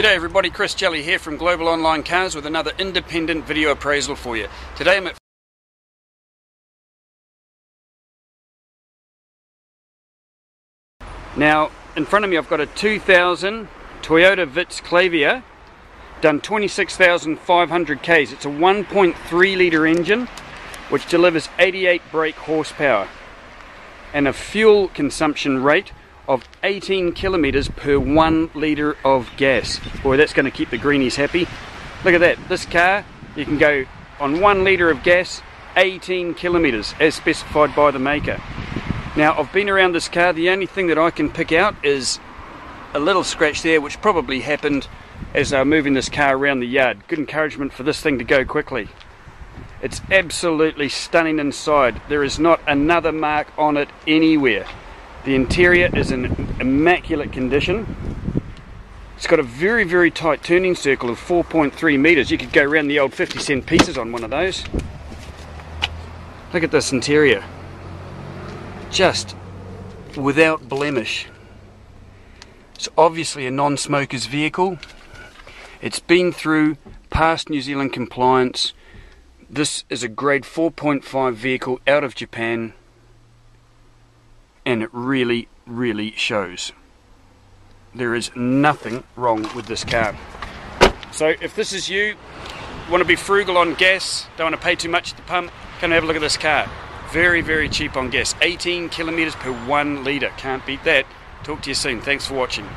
G'day everybody, Chris Jellie here from Global Online Cars with another independent video appraisal for you. Today I'm at Now, in front of me I've got a 2000 Toyota Vitz Clavia, done 26,500 Ks. It's a 1.3 litre engine, which delivers 88 brake horsepower and a fuel consumption rate of 18 kilometres per one litre of gas. Boy, that's going to keep the greenies happy. Look at that. This car, you can go on one litre of gas, 18 kilometres, as specified by the maker. Now, I've been around this car. The only thing that I can pick out is a little scratch there, which probably happened as they were moving this car around the yard. Good encouragement for this thing to go quickly. It's absolutely stunning inside. There is not another mark on it anywhere. The interior is in immaculate condition. It's got a very, very tight turning circle of 4.3 metres. You could go around the old 50 cent pieces on one of those. Look at this interior. Just without blemish. It's obviously a non-smoker's vehicle. It's been through past New Zealand compliance. This is a grade 4.5 vehicle out of Japan and it really, really shows. There is nothing wrong with this car. So if this is you, want to be frugal on gas, don't want to pay too much at the pump, come and have a look at this car. Very, very cheap on gas. 18 kilometres per one litre. Can't beat that. Talk to you soon. Thanks for watching.